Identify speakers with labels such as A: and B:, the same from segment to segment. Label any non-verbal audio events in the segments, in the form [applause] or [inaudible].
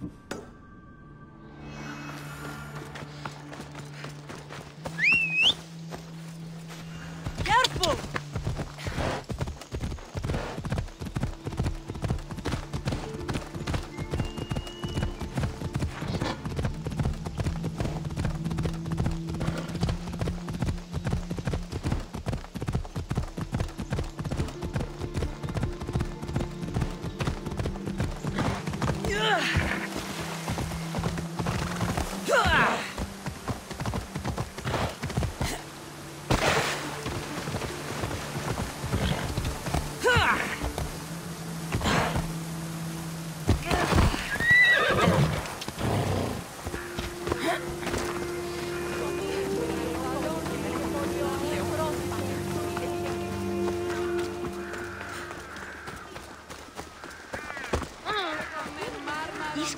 A: Careful!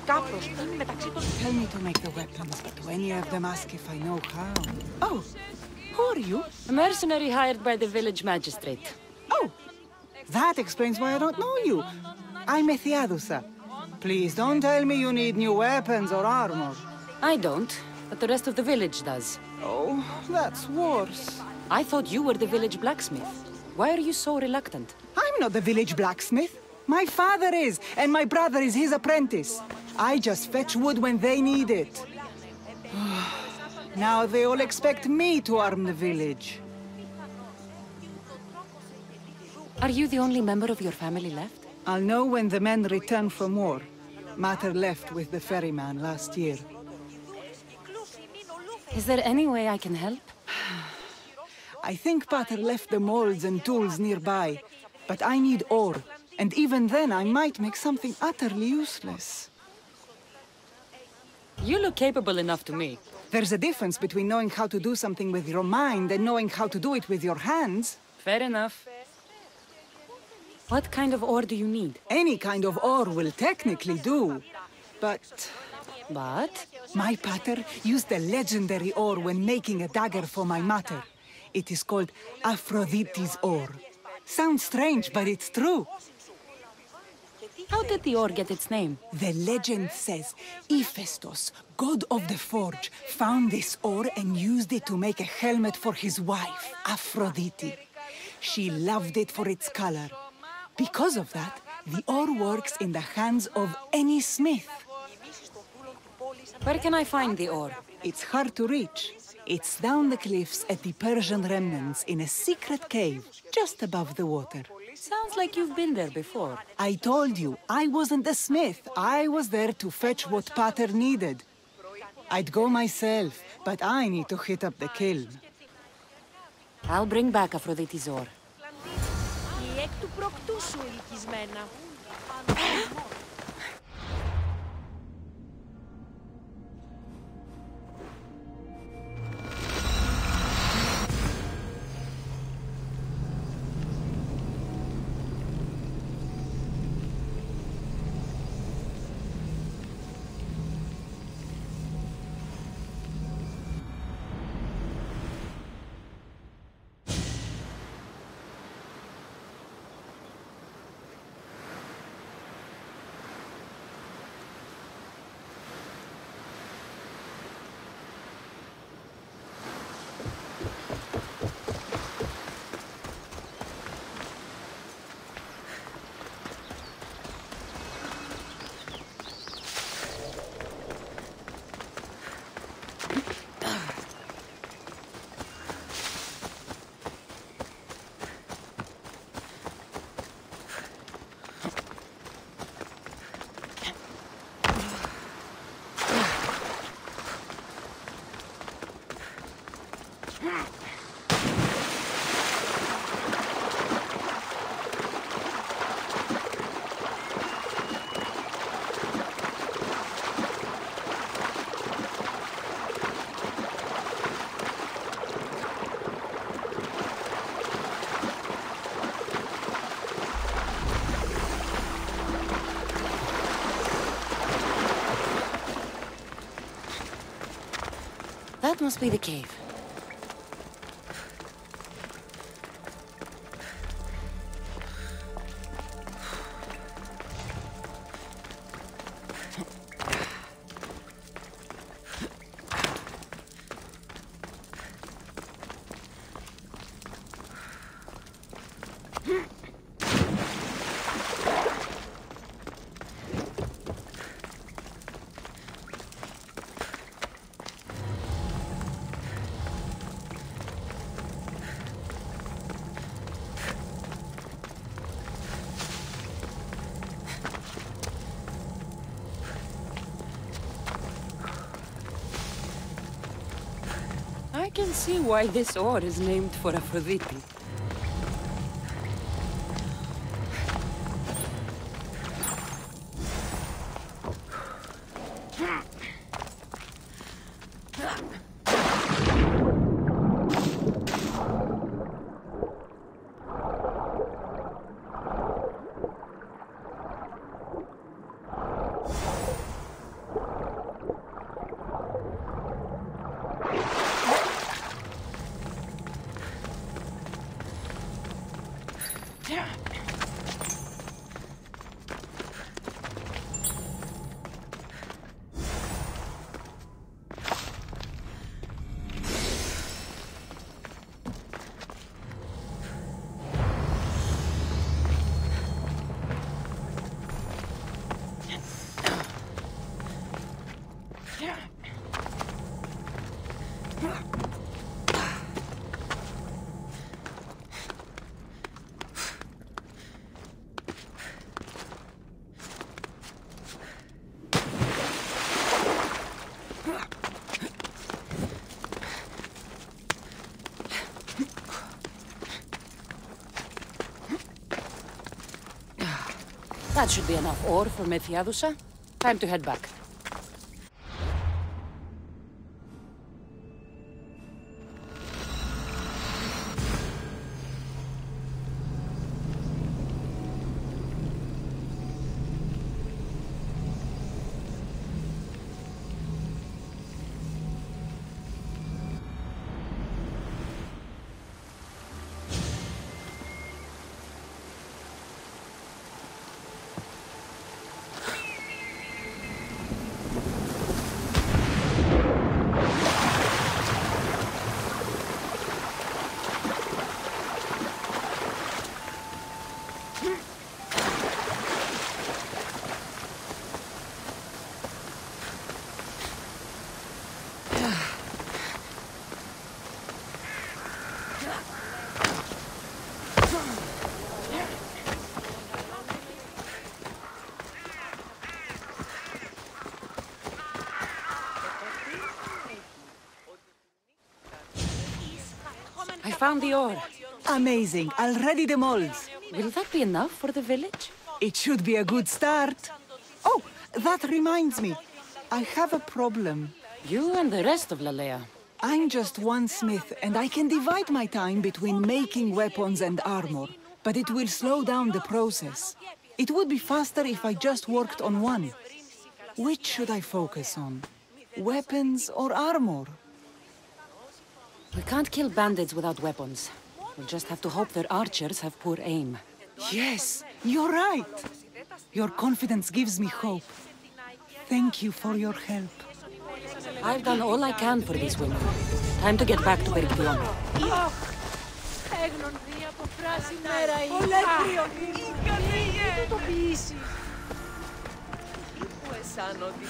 B: Τις κάπρος είναι μεταξύ των...
C: Tell me to make the weapons, but do any of them ask if I know how? Oh, who are you?
D: A mercenary hired by the village magistrate.
C: Oh, that explains why I don't know you. I'm Ethiadusa. Please don't tell me you need new weapons or armor.
D: I don't, but the rest of the village does.
C: Oh, that's worse.
D: I thought you were the village blacksmith. Why are you so reluctant?
C: I'm not the village blacksmith. My father is, and my brother is his apprentice. I just fetch wood when they need it. [sighs] now they all expect me to arm the village.
D: Are you the only member of your family left?
C: I'll know when the men return from war. Mater left with the ferryman last year.
D: Is there any way I can help? [sighs]
C: I think Pater left the molds and tools nearby, but I need ore, and even then I might make something utterly useless.
D: You look capable enough to me.
C: There's a difference between knowing how to do something with your mind and knowing how to do it with your hands.
D: Fair enough. What kind of ore do you need?
C: Any kind of ore will technically do, but
D: But?
C: my pater used a legendary ore when making a dagger for my mater. It is called Aphrodite's ore. Sounds strange, but it's true.
D: How did the ore get its name?
C: The legend says Hephaestus, god of the forge, found this ore and used it to make a helmet for his wife, Aphrodite. She loved it for its color. Because of that, the ore works in the hands of any smith.
D: Where can I find the ore?
C: It's hard to reach. It's down the cliffs at the Persian remnants in a secret cave just above the water.
D: Sounds like you've been there before.
C: I told you, I wasn't the smith. I was there to fetch what Pater needed. I'd go myself, but I need to hit up the kiln.
D: I'll bring back Aphrodite's ore. [gasps] must be the cave. Can see why this ore is named for Aphrodite. That should be enough ore for Methiadusa. Time to head back. Found the ore.
C: Amazing. I'll ready the molds.
D: Will that be enough for the village?
C: It should be a good start. Oh, that reminds me. I have a problem.
D: You and the rest of Lalea.
C: I'm just one smith, and I can divide my time between making weapons and armor, but it will slow down the process. It would be faster if I just worked on one. Which should I focus on? Weapons or armor?
D: We can't kill bandits without weapons. We'll just have to hope their archers have poor aim.
C: Yes, you're right. Your confidence gives me hope. Thank you for your help.
D: I've done all I can for these women. Time to get back to Perictione.
A: Έγνον δι από φράση μέρα η Ολέγριο, τι το ποιήσεις.
B: Που αισθάνονται